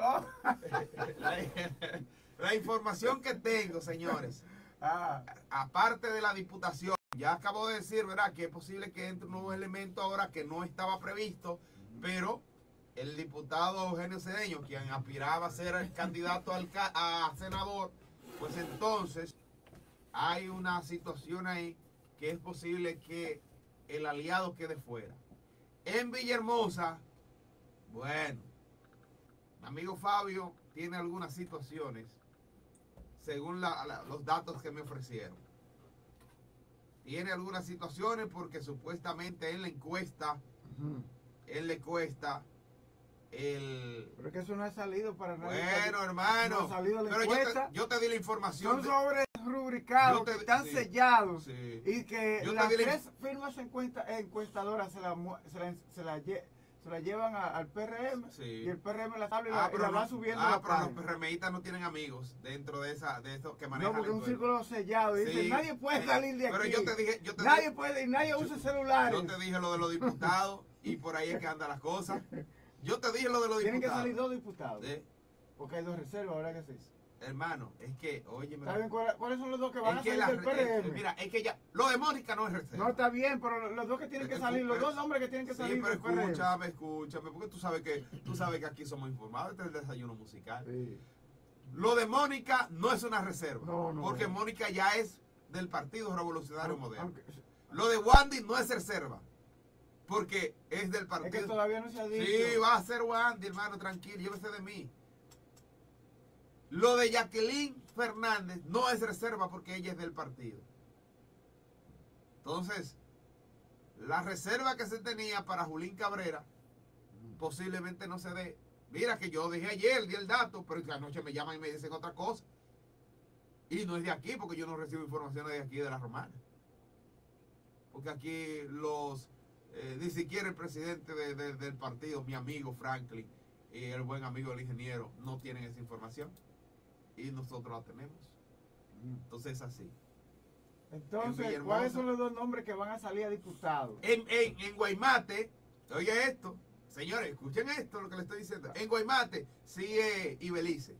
Oh. La, la información que tengo, señores, Ah, aparte de la diputación, ya acabo de decir, ¿verdad? Que es posible que entre un nuevo elemento ahora que no estaba previsto, pero el diputado Eugenio Cedeño, quien aspiraba a ser el candidato al a senador, pues entonces hay una situación ahí que es posible que el aliado quede fuera. En Villahermosa, bueno, amigo Fabio tiene algunas situaciones según la- la- los datos que me ofrecieron. Tiene algunas situaciones porque supuestamente en la encuesta, ujú. él le cuesta el... pero es que eso no ha salido para nada. Bueno, hermano, No ha salido la pero yo encuesta. te, yo te di la información. Son de- sobres rubricados te- que están sí, sellados sí. y que Yo las la- tres firmas encuesta- encuestadoras se la, se la, se la se la llevan a- al PRM Sí. y el PRM la tabla y la, Ah, y pero, la va no- subiendo ah, la pero los. PRMistas no tienen amigos dentro de esa de esto que No, manejan. porque la un círculo sellado. y Dice, Sí, nadie puede salir de aquí. Pero yo te dije, yo te nadie dije- puede, y nadie usa celulares. Yo te dije lo de los diputados y por ahí es que andan las cosas. Yo te dije lo de los Tienen que diputados. salir dos diputados. Porque hay dos reservas, ahora que se dice. Hermano, es que, oye. ¿Cuál- ¿Cuáles son los dos que van a es que salir la, del eh, PRM? mira, es que ya, lo de Mónica no es reserva. no, está bien, pero los dos que tienen que salir, los pero- dos hombres que tienen que Sí, salir pero del PRM. escúchame, escúchame, porque tú sabes que tú sabes que aquí somos informados, este es el desayuno musical. Sí. Lo de Mónica no es una reserva, No, no, porque no. Mónica ya es del Partido Revolucionario Moderno. aunque- Lo de Wandy no es reserva, porque es del es que partido. todavía no se ha dicho. Sí, va a ser Wandy, hermano, tranquilo, llévese de mí. Lo de Jacqueline Fernández no es reserva porque ella es del partido. Entonces, la reserva que se tenía para Julín Cabrera posiblemente no se dé. Mira que yo dije ayer, di el dato, pero que anoche me llaman y me dicen otra cosa. Y no es de aquí, porque yo no recibo informaciones de aquí de la romana. Porque aquí los, eh, ni siquiera el presidente de- de- del partido, mi amigo Franklin, y el buen amigo del ingeniero, no tienen esa información. Y nosotros la tenemos. Entonces es así. En Entonces. ¿cuáles son los dos nombres que van a salir a diputados? En, en, en Guaymate, oye esto, señores, escuchen esto, lo que le estoy diciendo. En Guaymate sigue Ibelice.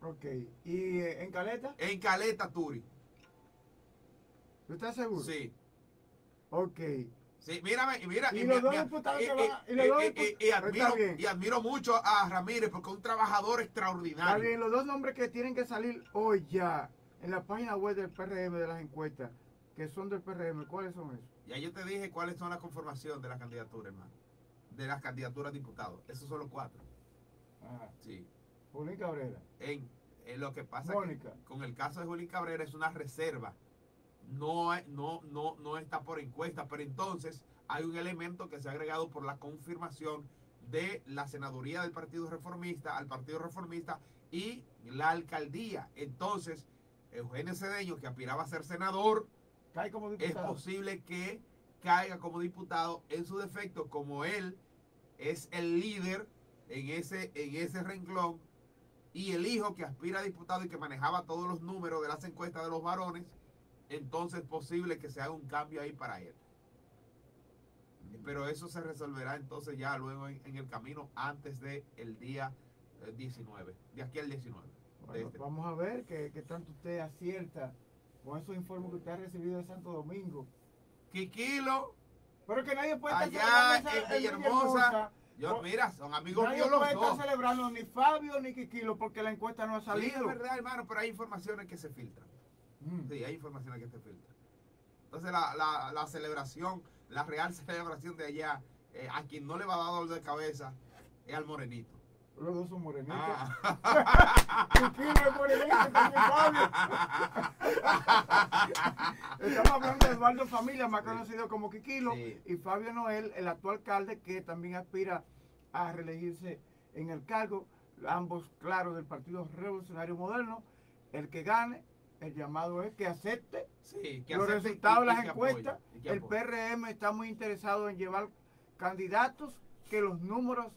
Ok. ¿Y eh, en Caleta? En Caleta, Turi. ¿Tú estás seguro? Sí. Ok. Sí, mírame, y mira. Y los dos diputados y- admiro, mucho a Ramírez porque es un trabajador Está extraordinario. bien, los dos nombres que tienen que salir hoy ya en la página web del PRM de las encuestas, que son del PRM, ¿cuáles son esos? Ya yo te dije cuáles son las conformaciones de la candidatura, hermano. De las candidaturas a diputados. Esos son los cuatro. Ajá. Sí. Julín Cabrera. En, en lo que pasa que con el caso de Julín Cabrera es una reserva. No, no, no, no está por encuesta, pero entonces hay un elemento que se ha agregado por la confirmación de la senaduría del Partido Reformista al Partido Reformista y la alcaldía. Entonces, Eugenio Cedeño, que aspiraba a ser senador, Cae como es posible que caiga como diputado en su defecto, como él es el líder en ese, en ese renglón y el hijo que aspira a diputado y que manejaba todos los números de las encuestas de los varones, entonces es posible que se haga un cambio ahí para él. Pero eso se resolverá entonces ya luego en, en el camino antes del el día eh, 19, de aquí al 19. de Bueno, este. vamos a ver qué, tanto usted acierta con esos informes que usted ha recibido de Santo Domingo. Kikilo, Pero que nadie puede estar Allá esa- en Villahermosa, yo, No, mira, son amigos Nadie míos los puede estar dos. celebrando ni Fabio ni Kikilo porque la encuesta no ha Sí, es salido. verdad, hermano, pero hay informaciones que se filtran. Mm. Sí, hay informaciones que se filtran. Entonces, la, la, la celebración, la real celebración de allá, eh, a quien no le va a dar dolor de cabeza, es al morenito. Los dos son morenitos. Ah. Es morenito, también Fabio. Estamos hablando de Eduardo Familia, más Sí. conocido como Sí. y Fabio Noel, el actual alcalde que también aspira a reelegirse en el cargo, ambos, claro, del Partido Revolucionario Moderno. El que gane, el llamado es que acepte Sí, que los acepte resultados de las apoye, encuestas. El. PRM está muy interesado en llevar candidatos que los números,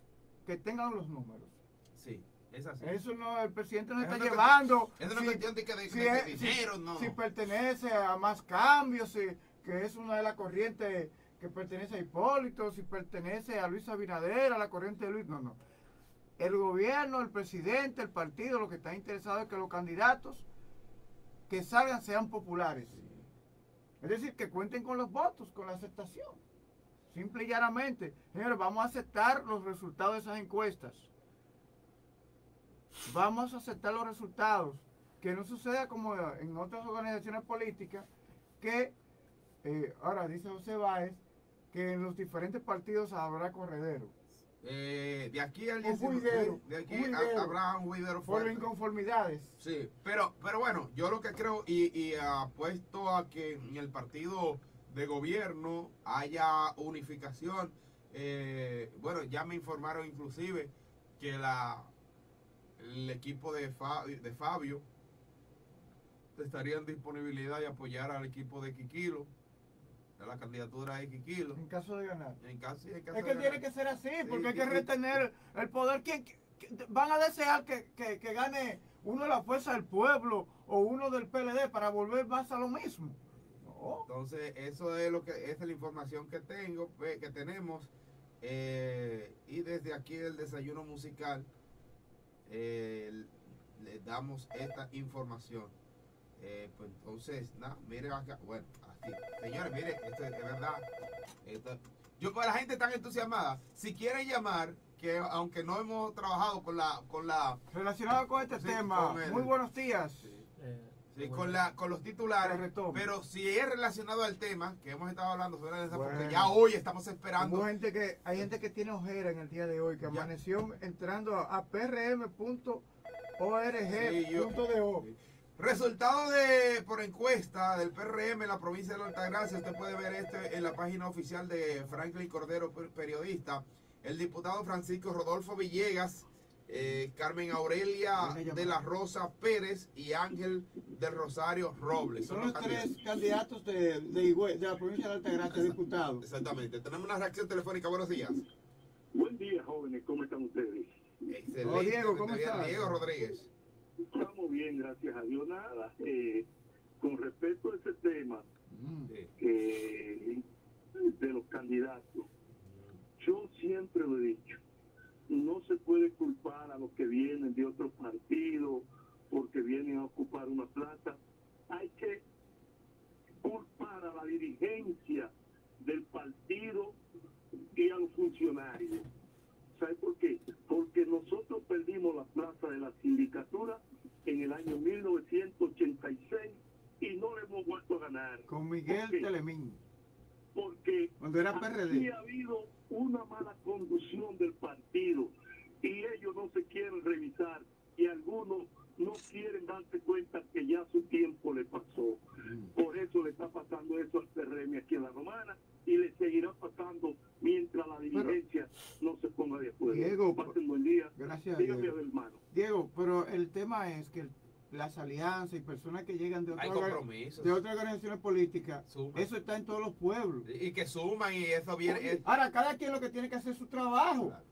que tengan los números. Sí, es así. Eso no, el presidente no Es está una llevando. Es una si- cuestión de, que de, si de- dinero, no. si pertenece a más cambios, si- que es una de las corrientes que pertenece a Hipólito, si pertenece a Luis Abinader, a la corriente de Luis, no, no. el gobierno, el presidente, el partido, lo que está interesado es que los candidatos que salgan sean populares. Es decir, que cuenten con los votos, con la aceptación. Simple y llanamente. Señores, vamos a aceptar los resultados de esas encuestas. Vamos a aceptar los resultados. Que no suceda como en otras organizaciones políticas, que eh, ahora dice José Báez, que en los diferentes partidos habrá corredero. Eh, de aquí al Un 19, juidero, de aquí a- habrá un juidero Por fuerte. inconformidades. Sí, pero, pero bueno, yo lo que creo y, y apuesto a que en el partido de gobierno haya unificación. Eh, bueno, ya me informaron inclusive que la el equipo de, Fa- de Fabio estaría en disponibilidad de apoyar al equipo de Quiquilo, la candidatura de Quiquilo. En caso de ganar. En caso, en caso Es que de tiene ganar. que ser así, Sí, porque hay que sí. retener el poder. ¿Quién- qué- qué- van a desear que, que- que gane uno de la fuerza del pueblo o uno del PLD para volver más a lo mismo? No. Entonces, eso es lo que esa es la información que tengo, que tenemos. eh, y desde aquí el desayuno musical eh, le damos esta información. Eh, pues entonces, nada, mire acá, bueno, así. Señores, mire, esto es, es verdad. esto- yo con la gente tan entusiasmada, si quieren llamar, que aunque no hemos trabajado con la, con la, Relacionado con este Sí, tema, con el- muy buenos días. Sí, con, la, con los titulares, pero si es relacionado al tema que hemos estado hablando sobre esa, porque ya hoy estamos esperando. Hubo gente que, hay gente que tiene ojera en el día de hoy, que Ya. amaneció entrando a prm.org.do. Sí, Resultado de por encuesta del PRM en la provincia de Altagracia, usted puede ver este en la página oficial de Franklin Cordero, per- periodista. El diputado Francisco Rodolfo Villegas, eh, Carmen Aurelia de la Rosa Pérez y Ángel del Rosario Robles. Son los tres candidatos de, de, Higüe- de la provincia de Altagracia, diputados. Exactamente. Tenemos una reacción telefónica. Buenos días. Buen día, jóvenes. ¿Cómo están ustedes? Excelente. Hola, Diego, ¿cómo estás? Diego Rodríguez. Estamos bien, gracias a Dios. Nada, eh, con respecto a ese tema Mm. Eh, de los candidatos, yo siempre lo he dicho, no se puede culpar a los que vienen de otros partidos porque vienen a ocupar una plaza. Hay que culpar a la dirigencia del partido y a los funcionarios. ¿Sabe por qué? Porque nosotros perdimos la plaza de la sindicatura en el año 1986 y no le hemos vuelto a ganar. Con Miguel. Telemín, Porque cuando era aquí PRD. ha habido una mala conducción del partido y ellos no se quieren revisar y algunos no quieren darse cuenta que ya su tiempo le pasó. Por eso le está pasando eso al PRM aquí en la Romana y le seguirá pasando mientras la dirigencia no se ponga de acuerdo. Diego, Pasen buen día. Gracias, Dígame, Diego. hermano. Diego, pero el tema es que las alianzas y personas que llegan de, Hay otra orga- compromisos. de otras organizaciones políticas, Suman. eso está en todos los pueblos. Y que suman y eso viene. es- Ahora, cada quien lo que tiene que hacer es su trabajo. Claro.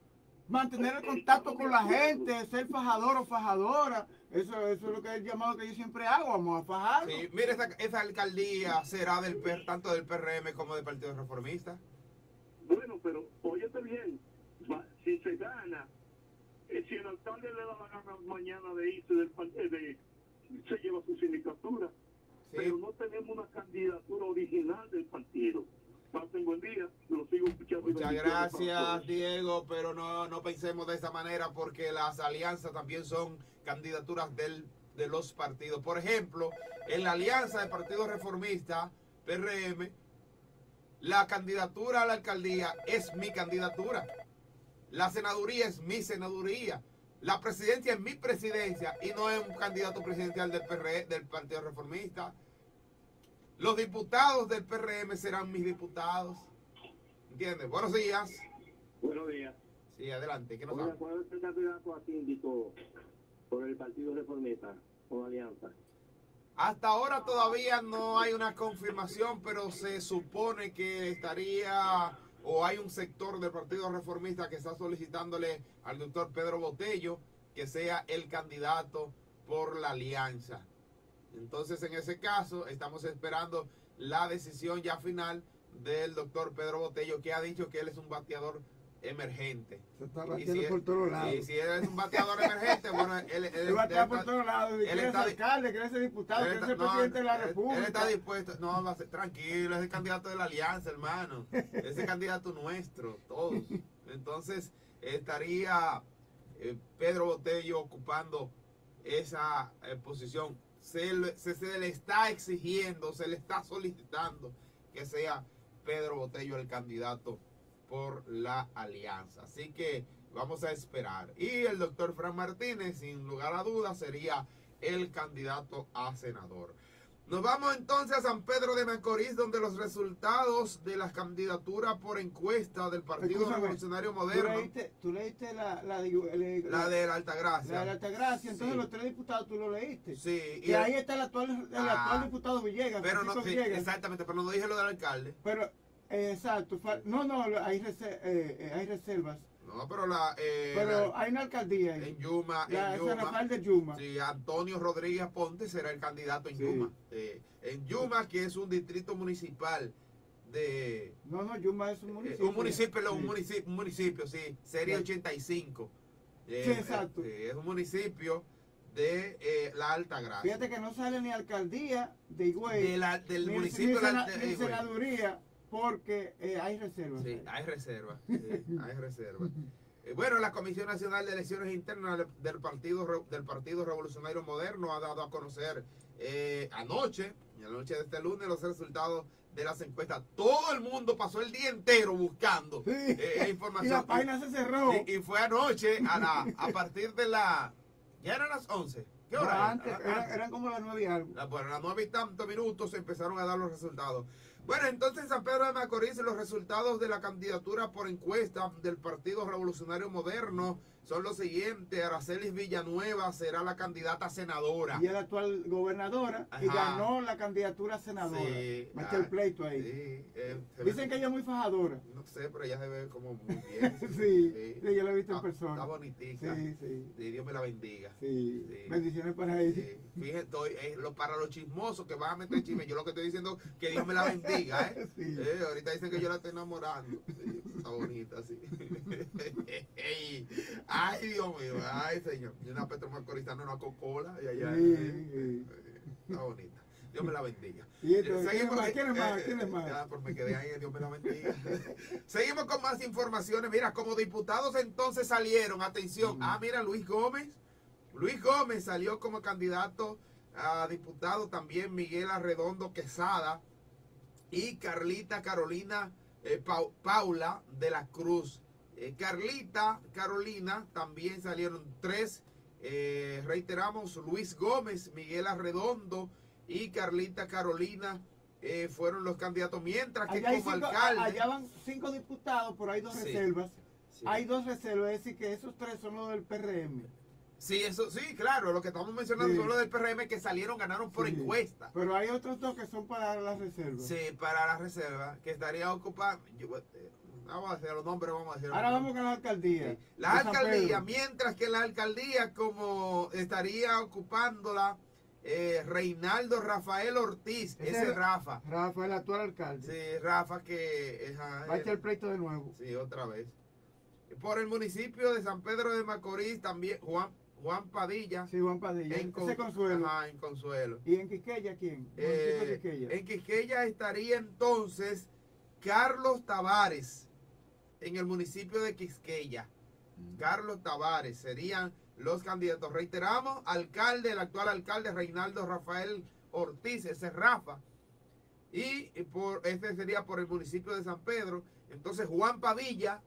Mantener el contacto con la gente, ser fajador o fajadora. Eso, eso es lo que es el llamado que yo siempre hago. Vamos a fajarlo. Sí, mire, esa, esa alcaldía será del per- tanto del PRM como del Partido Reformista. Bueno, pero óyete bien, si se gana, eh, si el alcalde le da la gana mañana de irse del eh, de, se lleva su sindicatura, Sí. pero no tenemos una candidatura original del partido. Pasen buen día, lo sigo escuchando. y Muchas gracias. Diego, pero no, no pensemos de esa manera porque las alianzas también son candidaturas del, de los partidos. Por ejemplo, en la alianza del Partido Reformista, PRM, la candidatura a la alcaldía es mi candidatura. La senaduría es mi senaduría. La presidencia es mi presidencia y no es un candidato presidencial del, PR, del Partido Reformista. Los diputados del PRM serán mis diputados. ¿Entiendes? Buenos días. Buenos días. Sí, adelante. ¿Qué nos Oiga? ¿cuál es el candidato a síndico por el Partido Reformista o Alianza? Hasta ahora todavía no hay una confirmación, pero se supone que estaría o hay un sector del Partido Reformista que está solicitándole al doctor Pedro Botello que sea el candidato por la alianza. Entonces, en ese caso, estamos esperando la decisión ya final del doctor Pedro Botello, que ha dicho que él es un bateador emergente. Se está si es- por todos lados. Y si eres un bateador emergente, bueno, él, él- Él él batea por todos lados. él está- alcalde, quiere ser diputado, él quiere ser no, presidente de la él- República. Él está dispuesto, no, va a ser tranquilo, es el candidato de la alianza, hermano. Ese candidato nuestro, todos. Entonces, estaría eh, Pedro Botello ocupando esa eh, posición. Se le, se- le está exigiendo, se le está solicitando que sea Pedro Botello el candidato por la alianza. Así que vamos a esperar. Y el doctor Fran Martínez, sin lugar a dudas, sería el candidato a senador. Nos vamos entonces a San Pedro de Macorís, donde los resultados de las candidaturas por encuesta del Partido Escúchame, Revolucionario ¿Tú Moderno, leíste, tú leíste la, la, de- la de la Altagracia. la de Altagracia, entonces Sí. los tres diputados tú lo leíste. Sí, Y y ahí está el actual, el Ah. actual diputado Villegas, pero no, sí, Villegas. exactamente, pero no dije lo del alcalde. Pero, eh, exacto, no, no, hay, rese- eh, eh, hay reservas. No, pero la, eh, Pero la- hay una alcaldía ahí. en Yuma, La, en Yuma, de Yuma. Sí, Antonio Rodríguez Ponte será el candidato en Sí. Yuma. Eh, en Yuma, que es un distrito municipal de... No, no, Yuma es un eh, municipio. un municipio, no, un Sí. municipio, un municipio, sí. Serie Sí. 85. Eh, Sí, exacto. eh, es un municipio de eh, la Alta Gracia. Fíjate que no sale ni alcaldía de Higüey, De la- del ni, municipio ni de la de- eh, senaduría, porque eh, hay reservas. Sí, hay reserva. sí, hay reserva. Eh, Bueno, la Comisión Nacional de Elecciones Internas del- Partido del Partido Revolucionario Moderno ha dado a conocer eh, anoche, en la noche de este lunes, los resultados de las encuestas. Todo el mundo pasó el día entero buscando Sí. eh, Y información. la página se cerró. Y, y fue anoche a, la, a partir de la... Ya eran las 11. ¿Qué hora? era? antes, Ah, eran, ah. como las nueve y algo. La- Bueno, a las nueve y tantos minutos se empezaron a dar los resultados. Bueno, entonces en San Pedro de Macorís los resultados de la candidatura por encuesta del Partido Revolucionario Moderno son los siguientes. Aracelis Villanueva será la candidata senadora. Y es la actual gobernadora y ganó la candidatura a senadora. Sí, ah, el pleito ahí. Sí, eh, ve- Dicen que ella es muy fajadora. No sé, pero ella se ve como muy bien. Sí, sí, yo la he visto en Está- persona. Está bonitica. Sí, sí. Y Dios me la bendiga. Sí. Sí. Bendiciones para ella. Fíjate, estoy- eh, lo- para los chismosos que van a meter chisme, yo lo que estoy diciendo que Dios me la bendiga, ¿eh? Sí. Eh, ahorita dicen que yo la estoy enamorando. Sí, está bonita, sí. Ay, Dios mío, ay, señor. Y una Petro Macorizana, una cocola, y allá. Sí, eh, sí. eh, Está bonita. Dios me la bendiga. Y esto, Eh, ¿quién es más? eh, ¿Quién es más? eh, ¿Quién es más? Ya, pues me quedé ahí, Dios me la bendiga. Seguimos con más informaciones. Mira, como diputados entonces salieron, atención. Ah, mira, Luis Gómez. Luis Gómez salió como candidato a diputado también Miguel Arredondo Quesada y Carlita Carolina eh, Pau- Paula de la Cruz. Eh, Carlita Carolina también salieron tres. eh, reiteramos, Luis Gómez, Miguel Arredondo y Carlita Carolina eh, fueron los candidatos. Mientras que Allá, como cinco, alcalde... allá van cinco diputados, pero hay dos Sí. reservas. Sí. Hay dos reservas, es decir, que esos tres son los del PRM. Sí, eso, sí, claro, lo que estamos mencionando Sí. son los del PRM que salieron, ganaron por encuesta. Pero hay otros dos que son para las reservas. Sí, para la reserva, que estaría ocupada. yo, eh, vamos a decir los nombres, vamos a los Ahora vamos con la alcaldía. Sí. La alcaldía, mientras que la alcaldía, como estaría ocupándola eh, Reinaldo Rafael Ortiz, Ese ese es- Rafa. Rafa, el actual alcalde. Sí, Rafa que Va a echar el pleito de nuevo. Sí, otra vez. Por el municipio de San Pedro de Macorís, también Juan, Juan Padilla. Sí, Juan Padilla. en Con- consuelo. Ajá, en Consuelo. ¿Y en Quisqueya quién? Eh, en Quisqueya estaría entonces Carlos Tavares en el municipio de Quisqueya. Carlos Tavares serían los candidatos. Reiteramos, alcalde, el actual alcalde Reinaldo Rafael Ortiz, ese es Rafa. Y por este sería por el municipio de San Pedro. Entonces Juan Padilla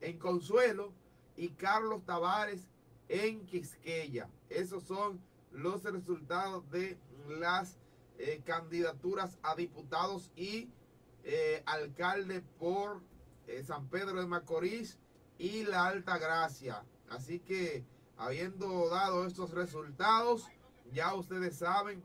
en Consuelo y Carlos Tavares en Quisqueya. Esos son los resultados de las eh, candidaturas a diputados y eh, alcalde por eh, San Pedro de Macorís y la Alta Gracia. Así que habiendo dado estos resultados, ya ustedes saben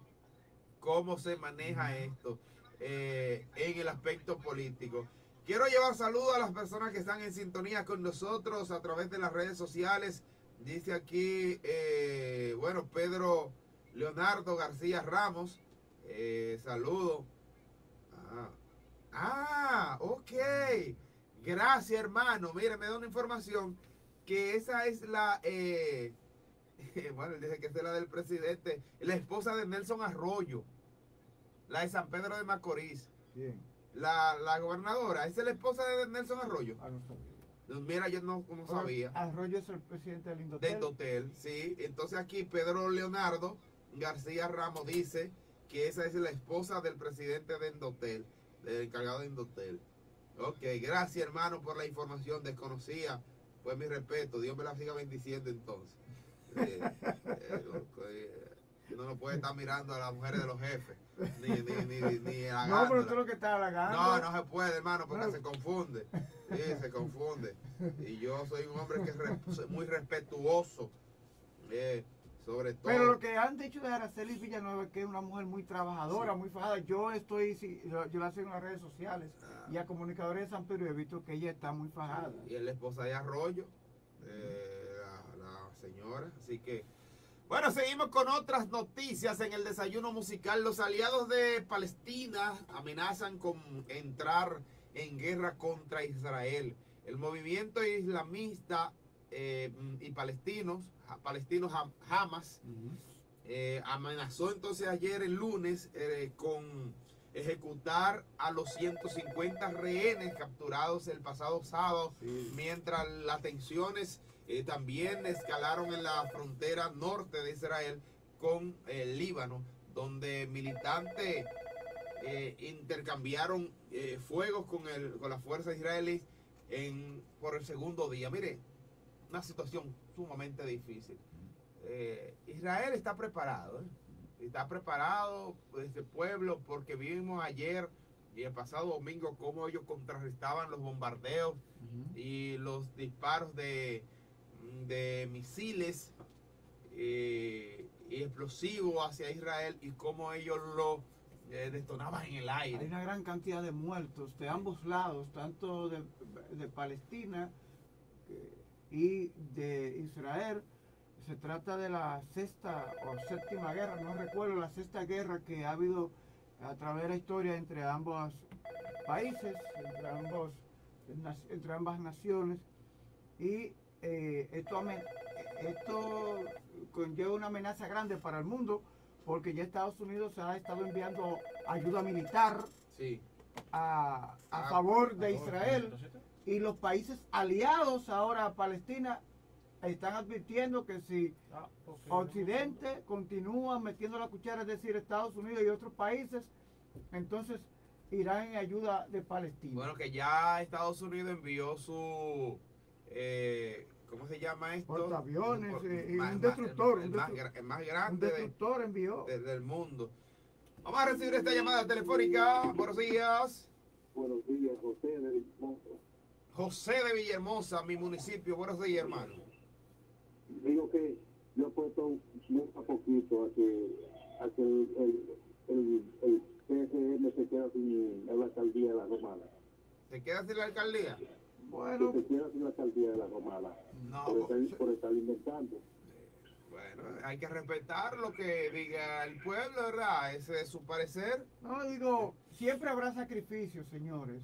cómo se maneja esto eh, en el aspecto político. Quiero llevar saludos a las personas que están en sintonía con nosotros a través de las redes sociales. Dice aquí, eh, bueno, Pedro Leonardo García Ramos. Eh, saludo. Ah, ah, ok. Gracias, hermano. Mira, me da una información que esa es la. eh, bueno, él dice que esa es la del presidente, la esposa de Nelson Arroyo, la de San Pedro de Macorís, Bien. la, la gobernadora. Esa es la esposa de Nelson Arroyo. Ah, no sabía. Mira, yo no, no sabía. Arroyo es el presidente del Indotel. De Indotel, sí. Entonces aquí Pedro Leonardo García Ramos dice que esa es la esposa del presidente de Indotel, del encargado de Indotel. Ok, gracias hermano por la información, desconocía. Pues mi respeto, Dios me la siga bendiciendo entonces. Eh, eh, uno no puede estar mirando a las mujeres de los jefes, ni, ni, ni, ni No, pero tú lo que estás halagando. No, no se puede, hermano, porque No. se confunde. Sí, se confunde. Y yo soy un hombre que es muy respetuoso, eh, sobre todo. Pero lo que han dicho de Araceli Villanueva es que es una mujer muy trabajadora, muy fajada. Yo estoy, yo, yo la sigo en las redes sociales Ah. y a comunicadores de San Pedro he visto que ella está muy fajada. Y es la esposa de Arroyo, eh, la, la señora. Así que, bueno, seguimos con otras noticias en el desayuno musical. Los aliados de Palestina amenazan con entrar en guerra contra Israel. El movimiento islamista eh, y palestinos, palestinos Ham- Hamas, eh, amenazó entonces ayer el lunes eh, con ejecutar a los 150 rehenes capturados el pasado sábado, Sí. mientras las tensiones eh, también escalaron en la frontera norte de Israel con el Líbano, donde militantes intercambiaron fuegos con, el, con las fuerzas israelíes en, por el segundo día. Mire, una situación sumamente difícil. Eh, Israel está preparado, ¿eh? está preparado este pueblo porque vimos ayer y el pasado domingo cómo ellos contrarrestaban los bombardeos y los disparos de, de misiles eh, y explosivos hacia Israel y cómo ellos lo eh, detonaban en el Hay aire. una gran cantidad de muertos de ambos lados, tanto de, de Palestina y de Israel. Se trata de la sexta o séptima guerra, no recuerdo, la sexta guerra que ha habido a través de la historia entre ambos países, entre, ambos, entre ambas naciones. Y eh, esto, esto conlleva una amenaza grande para el mundo porque ya Estados Unidos ha estado enviando ayuda militar Sí, a, a Ah, favor de Israel y los países aliados ahora a Palestina están advirtiendo que si Occidente continúa metiendo la cuchara, es decir, Estados Unidos y otros países, entonces irán en ayuda de Palestina. bueno que ya Estados Unidos envió su... eh, ¿Cómo se llama esto? Portaaviones, Por- eh, y más- un destructor, El, un más, el Un grande de- destructor envió. de- del mundo. Vamos a recibir esta llamada telefónica. Buenos días. Buenos días, José de Villahermosa. José de Villahermosa, mi municipio. Buenos días, hermano. Digo que yo he puesto muy a poquito a que, a que el, el, el, el PSM se queda sin la alcaldía de la Romana. ¿Se queda sin la alcaldía? Bueno, Que se queda sin la alcaldía de la Romana. No, por, estar, por estar inventando. bueno, hay que respetar lo que diga el pueblo, ¿verdad? Ese es su parecer. no digo, siempre habrá sacrificios, señores,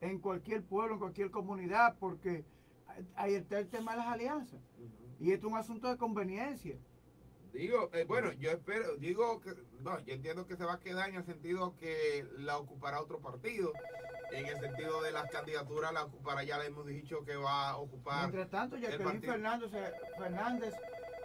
en cualquier pueblo, en cualquier comunidad, porque ahí está el tema de las alianzas. Y esto es un asunto de conveniencia. Digo, eh, bueno, yo espero, digo que, no, yo entiendo que se va a quedar en el sentido que la ocupará otro partido. En el sentido de las candidaturas la ocupará, ya le hemos dicho que va a ocupar. Mientras tanto, Jacqueline. Fernández, Fernández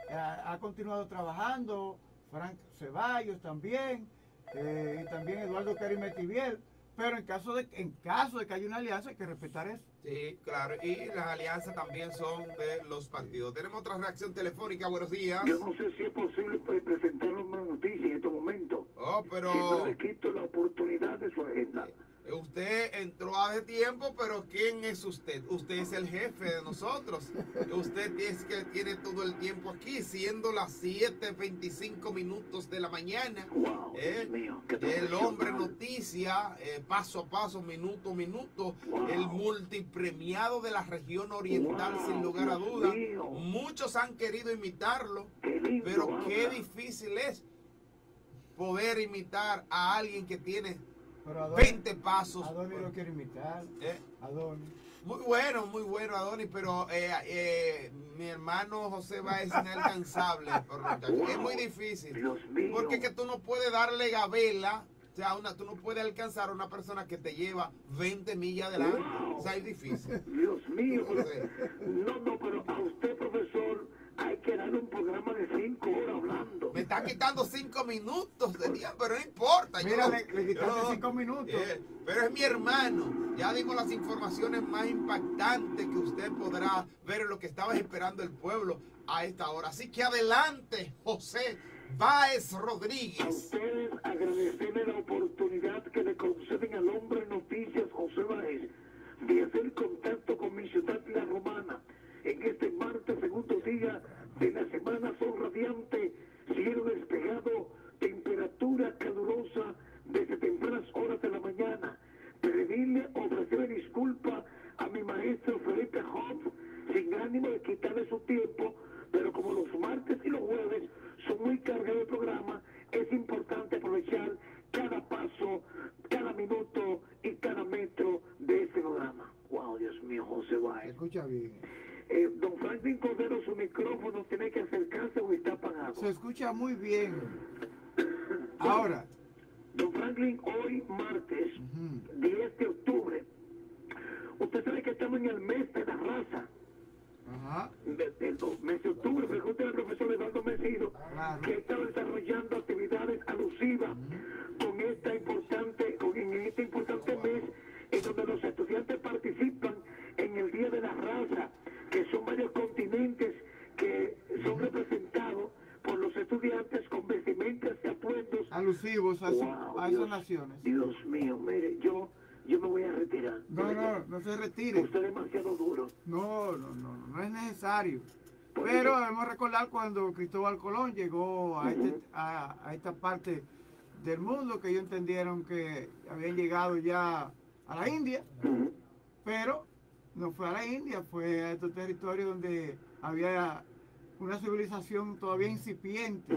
eh, ha continuado trabajando, Frank Ceballos también, eh, y también Eduardo Carimetiviel, pero en caso, de, en caso de que haya una alianza hay que respetar eso. Sí, claro, y las alianzas también son de los partidos. Tenemos otra reacción telefónica, buenos días. Yo no sé si es posible pues, presentar una noticia en estos momentos. Oh, Si no pero le quito la oportunidad de su agenda. Usted entró hace tiempo, pero ¿quién es usted? Usted es el jefe de nosotros. Usted es que tiene todo el tiempo aquí, siendo las 7.25 minutos de la mañana. Wow, Eh, mío. El hombre noticia, eh, paso a paso, minuto a minuto, Wow. el multipremiado de la región oriental, Wow, sin lugar a dudas. Muchos han querido imitarlo, Qué lindo pero qué difícil es poder imitar a alguien que tiene Pero Adonis, 20 pasos. Adonis lo quiere imitar, Eh, Adonis. Muy bueno, muy bueno, Adonis, pero eh, eh, mi hermano José va es inalcanzable. Es muy difícil. Dios mío. Porque que tú no puedes darle gabela, o sea, una, tú no puedes alcanzar a una persona que te lleva 20 millas adelante. O sea, es difícil. Dios mío, José. no, no, pero a usted, profesor, hay que darle un programa de cinco horas hablando. Me está quitando cinco minutos de día, pero no importa. yo Mira, lo- le- le quitaste yo- cinco minutos. Eh, pero es mi hermano. Ya dimos las informaciones más impactantes que usted podrá ver en lo que estaba esperando el pueblo a esta hora. Así que adelante, José Báez A Rodríguez. ustedes agradecerle la oportunidad que le conceden al hombre noticias José Báez de hacer contacto con mi ciudad La Romana en este martes, segundo de la semana sol radiante, cielo despejado, temperatura calurosa desde tempranas horas de la mañana. Pedirle, ofrecerle disculpa a mi maestro Felipe Hoff sin ánimo de quitarle su tiempo, pero como los martes y los jueves son muy cargados el programa, es importante aprovechar cada paso, cada minuto y cada metro de este programa. Wow, Dios mío, José Se Báez. escucha bien. Eh, don Franklin Cordero, su micrófono tiene que acercarse o está apagado. Se muy bien. Ahora. Don Franklin, hoy martes, ujú, 10 de octubre, usted sabe que estamos en el mes de la raza. Ajá. de- del do- mes de octubre, pregúntale al profesor Eduardo Mesido, Claro. que está desarrollando actividades alusivas con esta importante, con, en este importante mes, en donde los estudiantes participan en el Día de la Raza, que son varios continentes que son representados por los estudiantes con vestimentas y atuendos. A, su- Wow, a Dios, esas naciones. Dios mío, mire, yo, yo me voy a retirar. No, no, no se retire. Usted es demasiado duro. No, no, no, no es necesario. Pero debemos recordar cuando Cristóbal Colón llegó a, este- a, a esta parte del mundo que ellos entendieron que habían llegado ya a la India, pero no fue a la India, fue a estos territorios donde había una civilización todavía incipiente.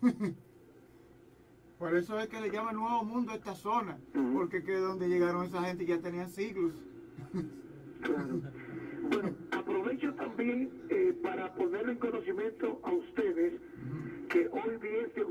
Por eso es que le llaman Nuevo Mundo a esta zona, porque que donde llegaron esa gente ya tenían siglos. Claro. Bueno, aprovecho también eh, para ponerle en conocimiento a ustedes que hoy 10 de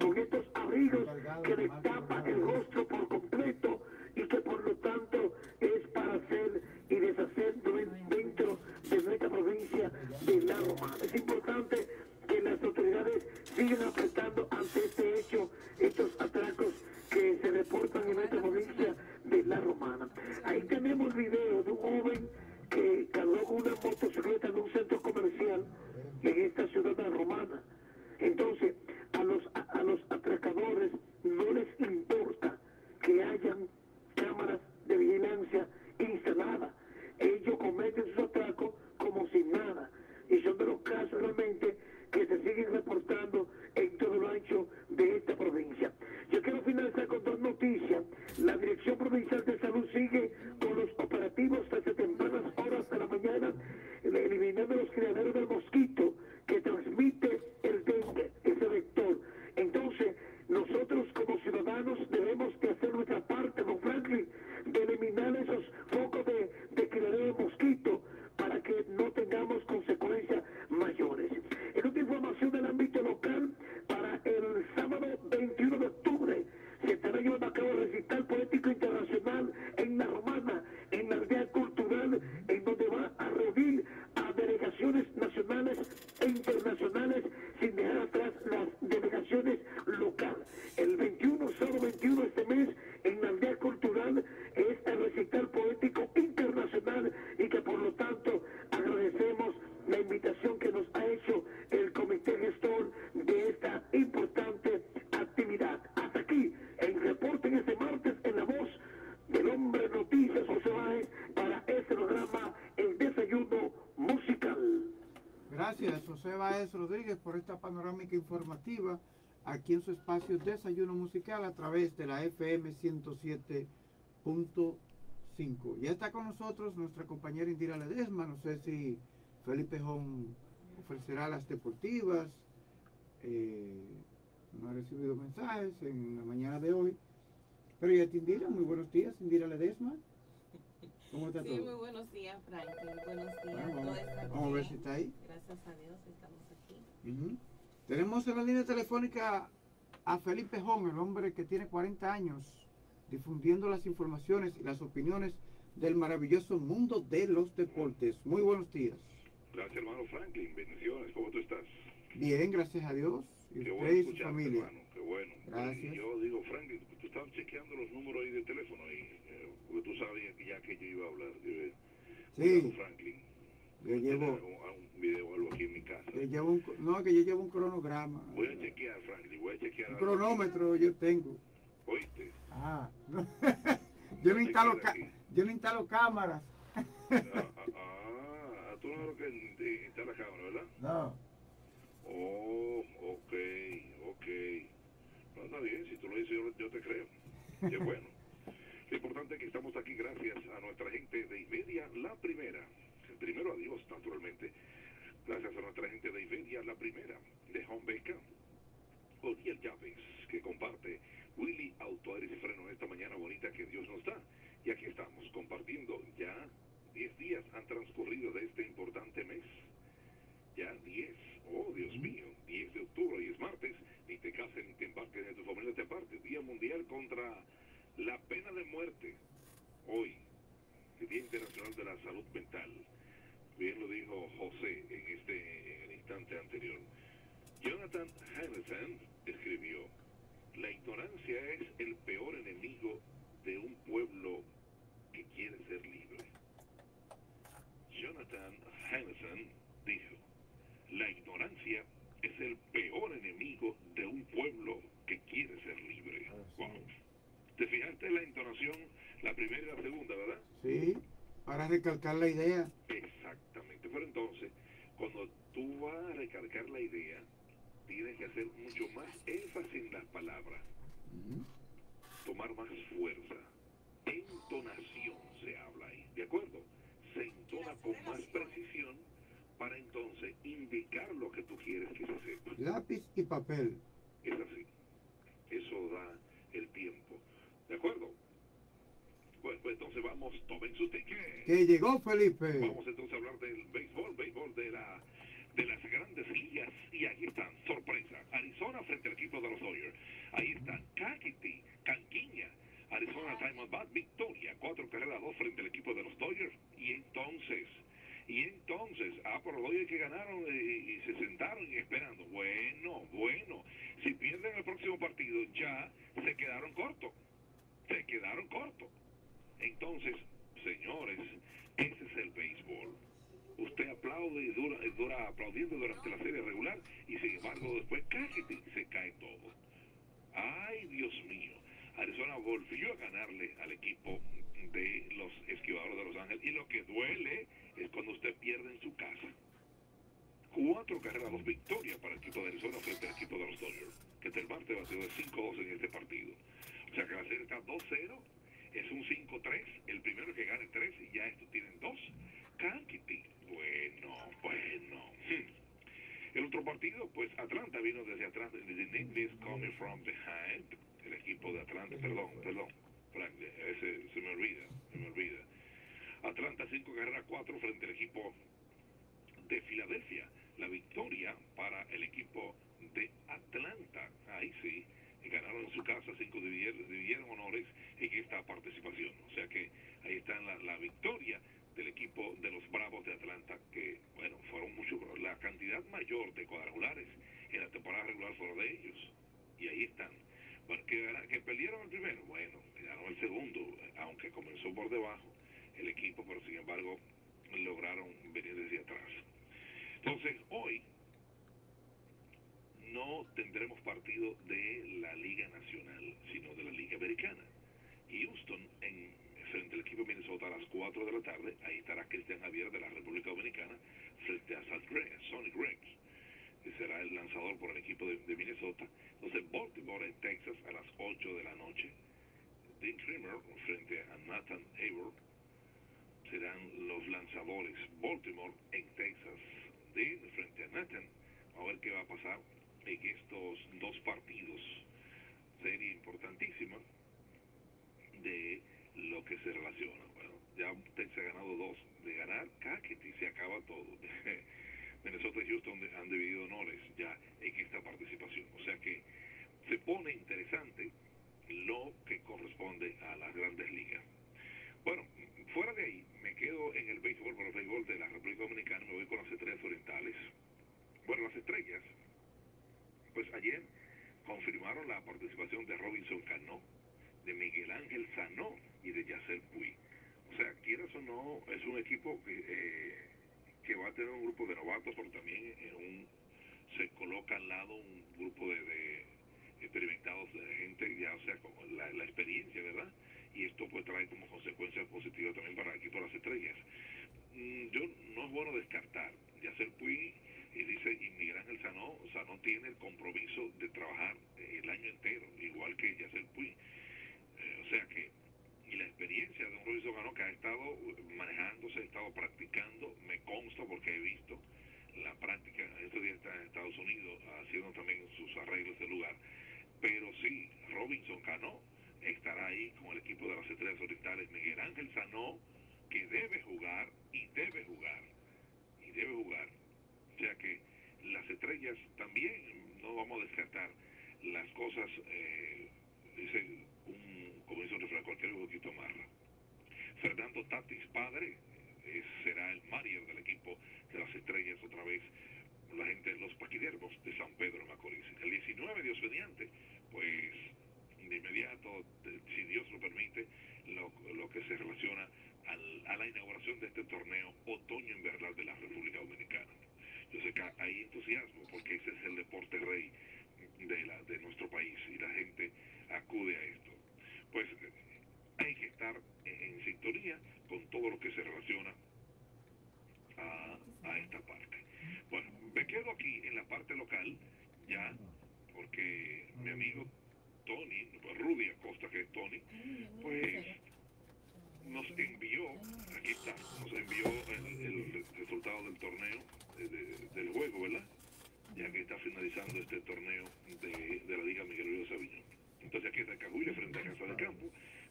con estos abrigos que les tapa el rostro por completo y que por lo tanto es para hacer y deshacer duen- dentro de nuestra provincia de La Romana. Es importante que las autoridades sigan apretando ante este hecho, estos atracos que se reportan en nuestra provincia de La Romana. Ahí tenemos video de un joven que cargó con una motocicleta en un centro comercial en esta ciudad de La Romana. Entonces, a los, a, a los atracadores no les sigue con los operativos desde tempranas horas de la mañana, eliminando los criaderos del mosquito que transmite el dengue, ese vector. Entonces, nosotros como ciudadanos debemos de hacer nuestra parte, don Franklin, de eliminar esos focos de, de criadero de mosquito para que no tengamos consecuencias mayores. En otra información del ámbito local, para el sábado 21 de octubre se estará llevando a cabo el recital poético internacional en la Romana, en la aldea cultural, en donde va a reunir a delegaciones nacionales e internacionales sin dejar atrás las delegaciones locales. El 21, sábado 21 de este mes, en la aldea cultural, es el recital poético internacional y que por lo tanto agradecemos la invitación que nos ha hecho el comité gestor de esta importante actividad. Hasta aquí el reporte en este martes en la voz del hombre noticias José Báez para este programa El Desayuno Musical. Gracias, José Báez Rodríguez, por esta panorámica informativa aquí en su espacio Desayuno Musical a través de la FM 107.5. Ya está con nosotros nuestra compañera Indira Ledesma. No sé si Felipe Jón ofrecerá las deportivas. Eh, no ha recibido mensajes en la mañana de hoy. Pero ya te Indira, muy buenos días, Indira Ledesma. ¿Cómo está Sí, todo? muy buenos días, Franklin. Buenos días. Bueno, todo vamos, vamos a ver si está ahí. Gracias a Dios estamos aquí. Tenemos en la línea telefónica a Felipe Jón, el hombre que tiene 40 años difundiendo las informaciones y las opiniones del maravilloso mundo de los deportes. Muy buenos días. Gracias, hermano Franklin. Bendiciones. ¿Cómo tú estás? Bien, gracias a Dios. Y Qué usted bueno y su familia. hermano. Qué bueno. Gracias. Y yo digo, Franklin, tú estabas chequeando los números ahí de teléfono ahí, eh, porque tú sabías que ya que yo iba a hablar. Yo, Sí, Franklin. yo llevo, Tener un, video algo aquí en mi casa. yo llevo un, no, que yo llevo un cronograma. Voy a chequear, Franklin. Voy a chequear. Un algo. cronómetro yo tengo. ¿Oíste? Ah, no. yo no instalo, yo no instalo cámaras. Ah, ah, tú no lo que eh, está la cámara, ¿verdad? No. Oh, ok, ok. Está bien, si tú lo dices, yo, yo te creo. Qué bueno. Lo importante es que estamos aquí gracias a nuestra gente de Iberia, la primera. Primero a Dios, naturalmente. Gracias a nuestra gente de Iberia, la primera. De Home Beca, Odiel Llaves, que comparte Willy Auto Aires y Freno esta mañana bonita que Dios nos da. Y aquí estamos compartiendo ya 10 días han transcurrido de este importante mes. Ya 10, oh Dios mío, 10 de octubre y es martes, ni te te embarques ni tu familia te aparte. Día Mundial contra la pena de muerte. Hoy, el Día Internacional de la Salud Mental. Bien lo dijo José en este en el instante anterior. Jonathan Hennessy escribió, la ignorancia es el peor enemigo de un pueblo que quiere ser libre. Jonathan Hennessy dijo, la ignorancia es el peor enemigo de un pueblo que quiere ser libre. Wow. ¿Te fijaste en la entonación, la primera y la segunda, verdad? Sí, para recalcar la idea. Exactamente. Pero entonces, cuando tú vas a recargar la idea, tienes que hacer mucho más énfasis en las palabras, tomar más fuerza. Entonación se habla ahí, ¿de acuerdo? Se entona con más precisión para entonces indicar lo que tú quieres que se sepa. Lápiz y papel. Es así. Eso da el tiempo. ¿De acuerdo? Bueno, pues entonces vamos, tomen su ticket. Que llegó Felipe. Vamos entonces a hablar del béisbol, béisbol de la de las grandes ligas y ahí están, sorpresa, Arizona frente al equipo de los Dodgers. Ahí están, Kakiti, Canquiña, Arizona Diamondback, victoria, cuatro carreras, dos frente al equipo de los Dodgers. Y entonces, y entonces, ah, por los que ganaron eh, y se sentaron y esperando. Bueno, bueno, si pierden el próximo partido ya se quedaron cortos, se quedaron cortos. Entonces, señores, ese es el béisbol. Usted aplaude y dura, dura aplaudiendo durante la serie regular y sin embargo después cállate, se cae todo. Ay, Dios mío. Arizona volvió a ganarle al equipo de los esquivadores de Los Ángeles y lo que duele es cuando usted pierde en su casa. Cuatro carreras, dos victorias para el equipo de Arizona frente al equipo de los Dodgers, que el martes batió de 5-2 en este partido. O sea que la serie está 2-0 Es un 5-3. El primero que gane 3 y ya estos tienen 2. Kankiti. Bueno, bueno. Hmm. El otro partido, pues Atlanta vino desde atrás. Indies coming from behind. El equipo de Atlanta, perdón, perdón. Frank, ese se me olvida, se me olvida. Atlanta 5 carreras 4 frente al equipo de Filadelfia. La victoria para el equipo de Atlanta. Ahí sí, ganaron en su casa, 5 dividieron, honores en esta participación. O sea que ahí está la, la victoria del equipo de los Bravos de Atlanta, que, bueno, fueron muchos, la cantidad mayor de cuadrangulares en la temporada regular fueron de ellos. Y ahí están. Bueno, que, que perdieron el primero, bueno, ganaron el segundo, aunque comenzó por debajo el equipo, pero sin embargo lograron venir desde atrás. Entonces, hoy no tendremos partido de la Liga Nacional, sino de la Liga Americana. Houston, en, frente al equipo de Minnesota a las 4 de la tarde, ahí estará Cristian Javier de la República Dominicana frente a Sonic Rex, que será el lanzador por el equipo de, de Minnesota. Entonces, Baltimore en Texas a las 8 de la noche. Dean Kramer frente a Nathan Hayward serán los lanzadores. Baltimore en Texas. Dean frente a Nathan. A ver qué va a pasar en estos dos partidos. Serie importantísima de lo que se relaciona. Bueno, ya Texas ha ganado dos. De ganar, Caqueti se acaba todo. Minnesota y Houston han dividido honores ya en esta participación. O sea que se pone interesante lo que corresponde a las grandes ligas. Bueno, fuera de ahí, me quedo en el béisbol, por el béisbol de la República Dominicana, me voy con las estrellas orientales. Bueno, las estrellas, pues ayer confirmaron la participación de Robinson Cano, de Miguel Ángel Sanó y de Yacel Puy. O sea, quieras o no, es un equipo que, eh, que va a tener un grupo de novatos, pero también en un, se coloca al lado un grupo de, de experimentados, de gente ya, o sea, como la, la experiencia, ¿verdad? Y esto pues trae como consecuencia positiva también para equipo de las estrellas. Mm, yo no es bueno descartar, Yacel Puy y dice, y Miguel Ángel Sanó, Sanó tiene el compromiso de trabajar eh, el año entero, igual que Yacel Puy. Eh, o sea que, y la experiencia de un Robinson Cano que ha estado manejándose, ha estado practicando, me consta porque he visto la práctica, estos días está en Estados Unidos haciendo también sus arreglos de lugar. Pero sí, Robinson Cano estará ahí con el equipo de las estrellas orientales. Miguel Ángel Sanó, que debe jugar y debe jugar, y debe jugar. O sea que las estrellas también, no vamos a descartar las cosas, eh, un, como dice un cualquier poquito amarra. Fernando Tatis, padre, eh, será el manager del equipo de las estrellas otra vez. La gente, los paquidermos de San Pedro Macorís. El 19, Dios mediante, pues de inmediato, si Dios lo permite, lo, lo que se relaciona al- a la inauguración de este torneo otoño invernal de la República Dominicana. Yo sé que hay entusiasmo porque ese es el deporte rey de, la, de nuestro país y la gente acude a esto. Pues hay que estar en sintonía con todo lo que se relaciona a, a esta parte. Bueno, me quedo aquí en la parte local ya porque mi amigo Pues Acosta, que es Tony, pues nos envió, aquí está, nos envió el, el resultado del torneo, de- de- del juego, ¿verdad? Ya que está finalizando este torneo de, de la Liga Miguel Río Sabiñón. Entonces aquí está Cahuile frente a Casa de Campo.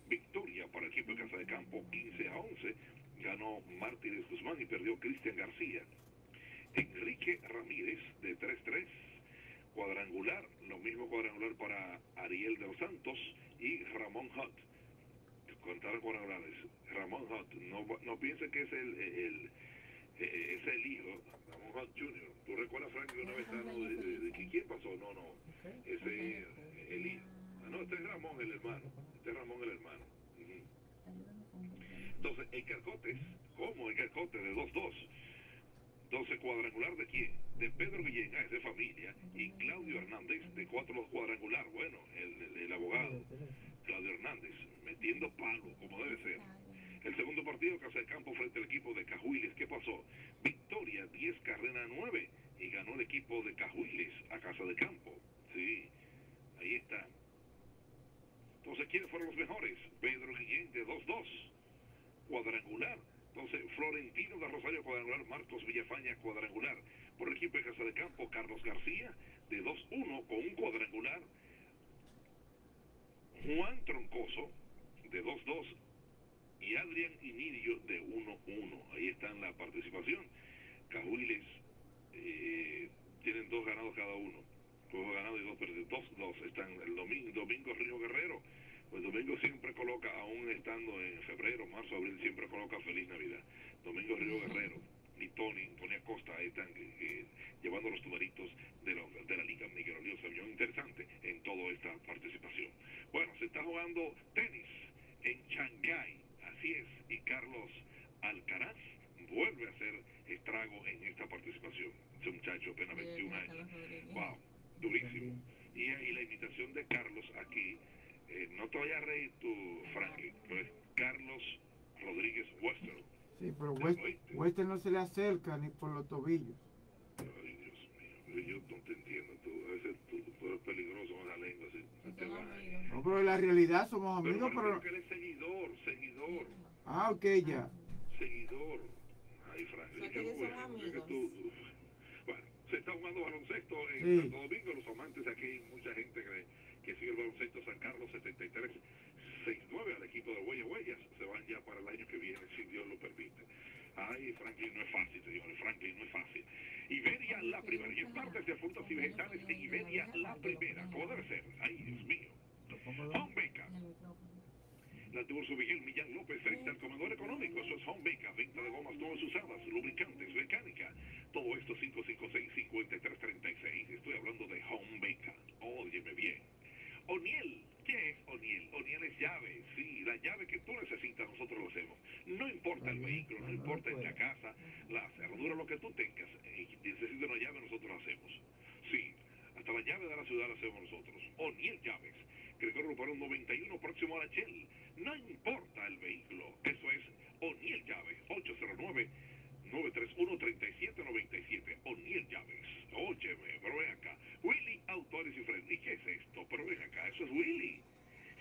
Victoria para el equipo de Casa de Campo 15 a 11. Ganó Mártires Guzmán y perdió Cristian García. Enrique Ramírez de 3-3. Cuadrangular, lo mismo cuadrangular para Ariel de los Santos y Ramón Hutt. Contaron cuadrangulares. Ramón Hutt, no, no piensen que es el, el, eh, es el hijo, Ramón Hutt Jr. ¿Tú recuerdas, Frank, que una vez de, de- de quién pasó? No, no, ese es el hijo. Ah, no, este es Ramón, el hermano. Este es Ramón, el hermano. Entonces, el Carcotes, ¿cómo el Carcotes de 2-2? Entonces, cuadrangular de quién? De Pedro Villegas, es de familia, y Claudio Hernández, de 4 cuadrangular, bueno, el, el- el abogado, Claudio Hernández, metiendo palo, como debe ser. El segundo partido, Casa de Campo frente al equipo de Cajuiles, ¿qué pasó? Victoria, 10 carrera 9, y ganó el equipo de Cajuiles a Casa de Campo. Sí, ahí está. Entonces, ¿quiénes fueron los mejores? Pedro Guillén de 2-2, cuadrangular. Entonces, Florentino de Rosario cuadrangular, Marcos Villafaña cuadrangular. Por el equipo de Casa de Campo, Carlos García de 2-1 con un cuadrangular. Juan Troncoso de 2-2 y Adrián Inidio de 1-1. Ahí está la participación. Cajuiles eh, tienen dos ganados cada uno. Juego ganado y dos perdidos. Dos, dos están el domingo, domingo Río Guerrero. Pues Domingo siempre coloca, aún estando en febrero, marzo, abril, siempre coloca Feliz Navidad. Domingo Río Guerrero y Tony, Tony Acosta, ahí están eh, llevando los tumeritos de la, de la Liga Miguel Olío. Se vio interesante en toda esta participación. Bueno, se está jugando tenis en Shanghái, así es, y Carlos Alcaraz vuelve a hacer estrago en esta participación. Ese muchacho apenas 21 años. Wow, durísimo. Y, y la invitación de Carlos aquí, eh, no te vayas a reír tú, Franklin, pero es Carlos Rodríguez Wester. Sí, pero ¿Te West- oíste? Wester no se le acerca ni por los tobillos. Ay, Dios mío, yo no te entiendo, tú, a veces tú, tú eres peligroso con la lengua, así, se te Somos va. amigos. No, pero en la realidad somos Pero amigos, parece pero... que él es seguidor, seguidor, Ah, ok, ya. seguidor. Ay, Franklin, O sea, que bueno, que tú, tú- Bueno, se está jugando baloncesto en Sí. Santo Domingo, los amantes aquí, mucha gente que, que sigue el baloncesto San Carlos 73 69 al equipo de Huellas Huellas, se van ya para el año que viene, si Dios lo permite. Ay, Franklin, no es fácil, señores, Franklin, no es fácil. Iberia la primera, y en partes de frutas y vegetales en Iberia la primera, ¿cómo debe ser? Ay, Dios mío. Home Beca, la Tiburcio Miguel Millán López frente al comedor económico. Eso es Home Beca, venta de gomas todas usadas, lubricantes, mecánica. Todo esto 556-5336. Estoy hablando de Home Beca. Óyeme bien. O'Neill, ¿qué es O'Neill? O'Neill es llave. Sí, la llave que tú necesitas, nosotros lo hacemos. No importa el vehículo, no importa en la casa, la cerradura, lo que tú tengas. Y necesitas una llave, nosotros la hacemos. Sí, hasta la llave de la ciudad la hacemos nosotros. O'Neill Llaves. Gregorio Luperón 91, próximo a la Shell. No importa el vehículo, eso es O'Neill Llaves, 809-931-3797. O'Neill Llaves. Óyeme, pero ven acá. Willy Autores y Friendly. ¿Y qué es esto? Pero ven acá, eso es Willy.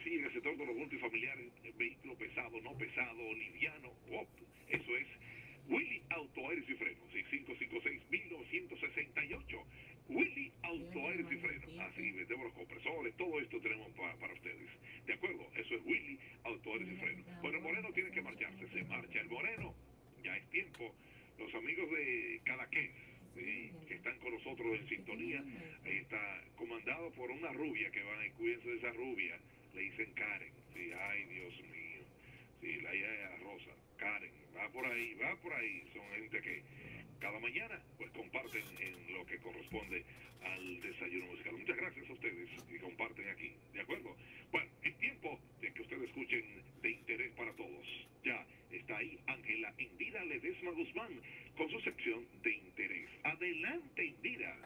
Sí, en el sector de los multifamiliares, eh, vehículo pesado, no pesado, liviano, eso es Willy Auto Aires y Frenos, sí, 556-1968. Willy Auto Aires y Frenos, así vendemos los compresores, todo esto tenemos pa- para ustedes. ¿De acuerdo? Eso es Willy Auto Aires y Frenos. Bueno, el Moreno tiene que marcharse, se marcha el Moreno, ya es tiempo. Los amigos de Cadaqués, que están con nosotros en sintonía, Ahí está comandado por una rubia que van, cuídense de esa rubia, le dicen Karen, sí, ay Dios mío, sí, la Karen, va por ahí, va por ahí, son gente que cada mañana pues comparten en lo que corresponde al desayuno musical. Muchas gracias a ustedes que comparten aquí, ¿de acuerdo? Bueno, es tiempo de que ustedes escuchen de interés para todos. Ya está ahí Ángela Indira Ledesma Guzmán con su sección de interés. Adelante, Indira.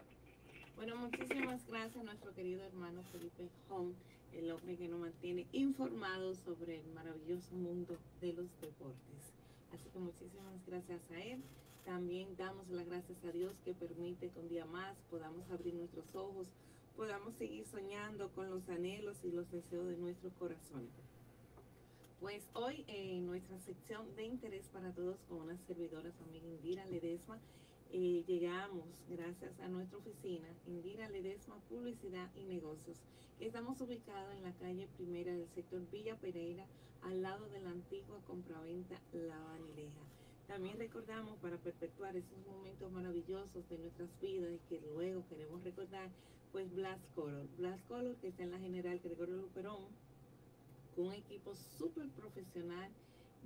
Bueno, muchísimas gracias a nuestro querido hermano Felipe Hong, el hombre que nos mantiene informados sobre el maravilloso mundo de los deportes. Así que muchísimas gracias a él. También damos las gracias a Dios que permite que un día más podamos abrir nuestros ojos, podamos seguir soñando con los anhelos y los deseos de nuestro corazón. Pues hoy en nuestra sección de interés para todos con una servidora, amiga Indira Ledesma, llegamos gracias a nuestra oficina, Indira Ledesma Publicidad y Negocios, que estamos ubicados en la calle primera del sector Villa Pereira, al lado de la antigua compraventa La Vanileja. También recordamos para perpetuar esos momentos maravillosos de nuestras vidas y que luego queremos recordar, pues Blast Color. Blast Color que está en la General Gregorio Luperón, con un equipo súper profesional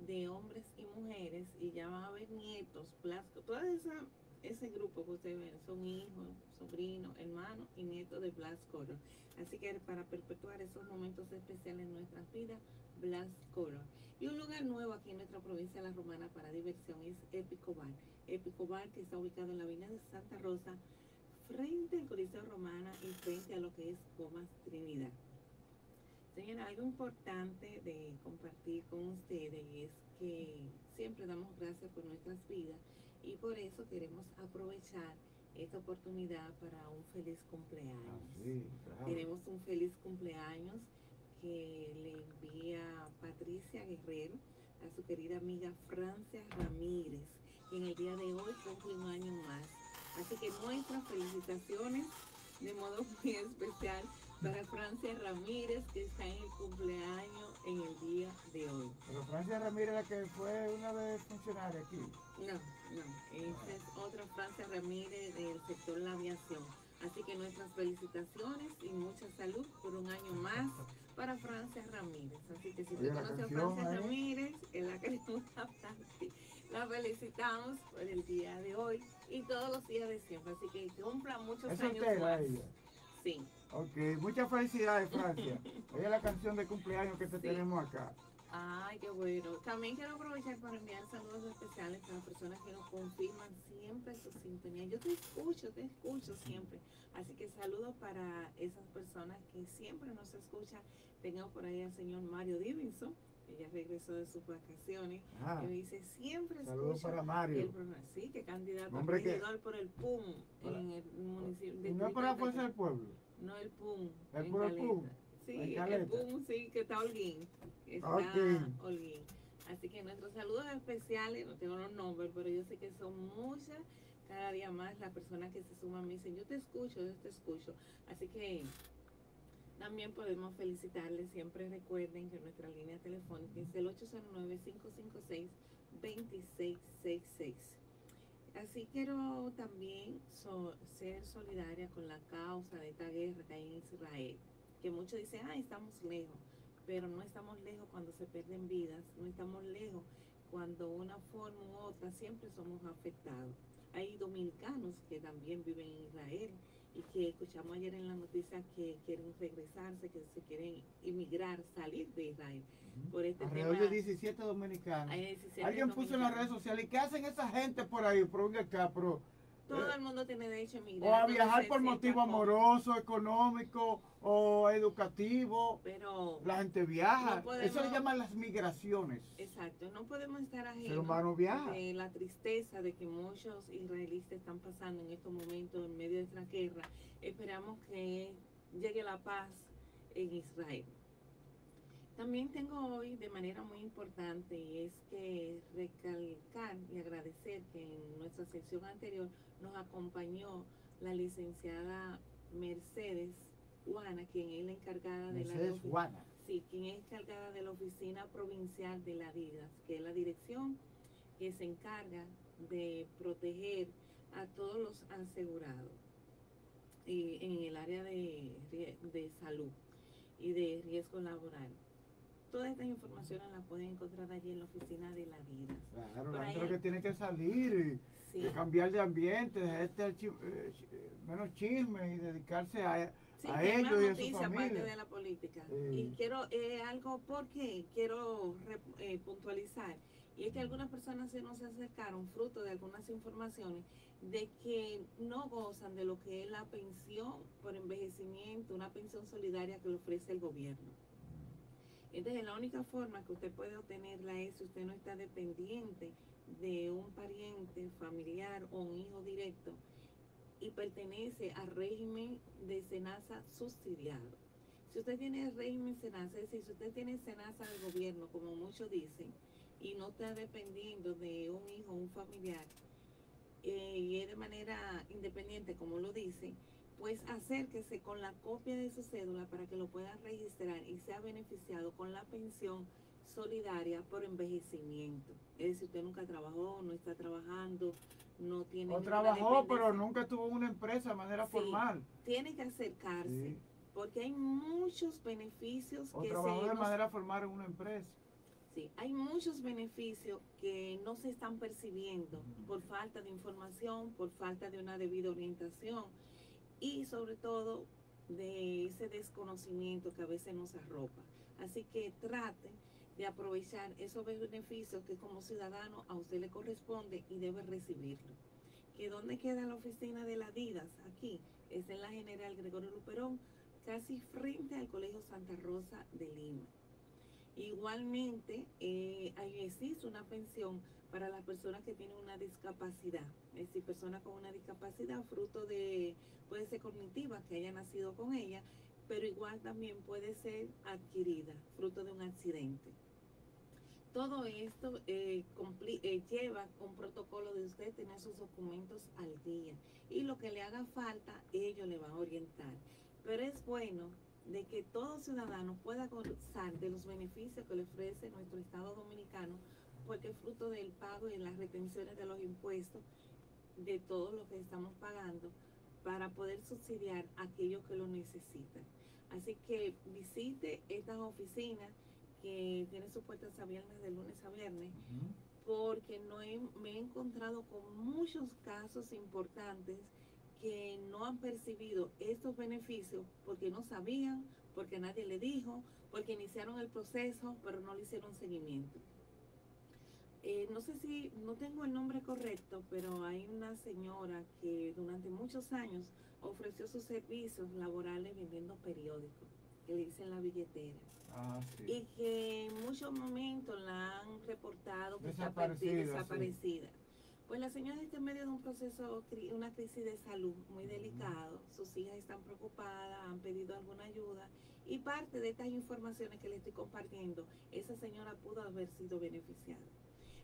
de hombres y mujeres y ya van a haber nietos, Blasco, todo esa, ese grupo que ustedes ven son hijos, sobrinos, hermanos y nietos de Blas Color. Así que para perpetuar esos momentos especiales en nuestras vidas, Blas Color. Y un lugar nuevo aquí en nuestra provincia de La Romana para diversión es Épico Bar. Épico Bar que está ubicado en la avenida de Santa Rosa, frente al Coliseo Romana y frente a lo que es Comas Trinidad. Señora, algo importante de compartir con ustedes es que siempre damos gracias por nuestras vidas y por eso queremos aprovechar esta oportunidad para un feliz Ah, cumpleaños. sí, claro. Tenemos un feliz cumpleaños que le envía Patricia Guerrero a su querida amiga Francia Ramírez, que en el día de hoy cumple un año más. Así que nuestras felicitaciones de modo muy especial para Francia Ramírez, que está en el cumpleaños en el día de hoy. Pero Francia Ramírez, la que fue una vez funcionaria aquí. No, no, esta es otra Francia Ramírez del sector la aviación. Así que nuestras felicitaciones y mucha salud por un año más para Francia Ramírez. Así que si Oye, usted conoce a Francia ¿eh? Ramírez, es la que le gusta. La felicitamos por el día de hoy y todos los días de siempre. Así que cumpla muchos Es años más. ella. Sí. Ok, muchas felicidades, Francia. Es la canción de cumpleaños que te Sí. tenemos acá. Ay, qué bueno. También quiero aprovechar para enviar saludos especiales a las personas que nos confirman siempre su sintonía. Yo te escucho, te escucho siempre. Así que saludos para esas personas que siempre nos escuchan. Tengo por ahí al señor Mario Divinson, que ya regresó de sus vacaciones. Ah, que me dice, siempre saludos para el Mario. programa. Sí, que candidato Hombre, a que- por el PUM Para- en el municipio de Y no es por la fuerza de- del pueblo. no el PUM. ¿Es por el. PUM? Sí, En el. PUM, sí, que está Holguín. Está Ok. Holguín. Así que nuestros saludos especiales, no tengo los nombres, pero yo sé que son muchas. Cada día más las personas que se suman me dicen, yo te escucho, yo te escucho. Así que también podemos felicitarles. Siempre recuerden que nuestra línea telefónica es el 809-556-2666. Así quiero también so- ser solidaria con la causa de esta guerra que hay en Israel. Que muchos dicen, ah, estamos lejos, pero no estamos lejos cuando se pierden vidas, no estamos lejos cuando una forma u otra siempre somos afectados. Hay dominicanos que también viven en Israel y que escuchamos ayer en la noticia que quieren regresarse, que se quieren inmigrar, salir de Israel. Por este Alrededor tema, de 17 dominicanos. hay 17 Alguien puso en las redes sociales, ¿y qué hacen esa gente por ahí? Pero venga acá, pero... Todo el mundo tiene derecho a O emigrar. a cuando viajar por motivo amoroso, económico o educativo. Pero, La gente viaja. No podemos- Eso le llaman las migraciones. exacto, no podemos estar ajenos humano viaja. de la tristeza de que muchos israelíes están pasando en estos momentos en medio de esta guerra. Esperamos que llegue la paz en Israel. También tengo hoy de manera muy importante y es que recalcar y agradecer que en nuestra sección anterior nos acompañó la licenciada Mercedes Juana, quien es la encargada de la Juana. Sí, quien es encargada de la oficina provincial de la DIDAS, que es la dirección que se encarga de proteger a todos los asegurados y en el área de, de salud y de riesgo laboral. Todas estas informaciones las pueden encontrar allí en la oficina de la DIDAS. Claro, la gente lo que tiene que salir y, Sí, y cambiar de ambiente, dejar este eh, eh, menos chisme y dedicarse a, sí, a ellos y a su noticia aparte familia. de la política. Y quiero eh, algo porque quiero re- eh, puntualizar. Y es que algunas personas se nos acercaron fruto de algunas informaciones de que no gozan de lo que es la pensión por envejecimiento, una pensión solidaria que le ofrece el gobierno. Entonces, la única forma que usted puede obtenerla es si usted no está dependiente de un pariente, familiar o un hijo directo y pertenece al régimen de SENASA subsidiado. Si usted tiene el régimen SENASA, es decir, si usted tiene SENASA del gobierno, como muchos dicen, y no está dependiendo de un hijo o un familiar, eh, y es de manera independiente, como lo dice, pues acérquese con la copia de su cédula para que lo pueda registrar y sea beneficiado con la pensión solidaria por envejecimiento. Es decir, usted nunca trabajó, no está trabajando, no tiene... O trabajó, pero nunca tuvo una empresa de manera Sí. formal. Tiene que acercarse, Sí. porque hay muchos beneficios O que trabajó se de nos- manera formal en una empresa. Sí, hay muchos beneficios que no se están percibiendo por falta de información, por falta de una debida orientación y sobre todo de ese desconocimiento que a veces nos arropa. Así que trate de aprovechar esos beneficios que como ciudadano a usted le corresponde y debe recibirlo. ¿Que dónde queda la oficina de la DIDAS? Aquí, es en la General Gregorio Luperón, casi frente al Colegio Santa Rosa de Lima. Igualmente, eh, ahí existe una pensión para las personas que tienen una discapacidad, es decir, personas con una discapacidad fruto de, puede ser cognitiva, que haya nacido con ella, pero igual también puede ser adquirida, fruto de un accidente. Todo esto eh, eh, lleva un protocolo de usted tener sus documentos al día y lo que le haga falta, ellos le van a orientar. Pero es bueno de que todo ciudadano pueda gozar de los beneficios que le ofrece nuestro Estado Dominicano, porque es fruto del pago y las retenciones de los impuestos de todo lo que estamos pagando para poder subsidiar a aquellos que lo necesitan. Así que visite estas oficinas que tienen sus puertas abiertas de lunes a viernes porque no he- me he encontrado con muchos casos importantes que no han percibido estos beneficios porque no sabían, porque nadie le dijo, porque iniciaron el proceso, pero no le hicieron seguimiento. Eh, no sé si, no tengo el nombre correcto, pero hay una señora que durante muchos años ofreció sus servicios laborales vendiendo periódicos, que le dicen la billetera Ah, sí. y que en muchos momentos la han reportado que está Desaparecida, sí. desaparecida. Pues la señora está en medio de un proceso, una crisis de salud muy delicado, sus hijas están preocupadas, han pedido alguna ayuda y parte de estas informaciones que le estoy compartiendo, esa señora pudo haber sido beneficiada.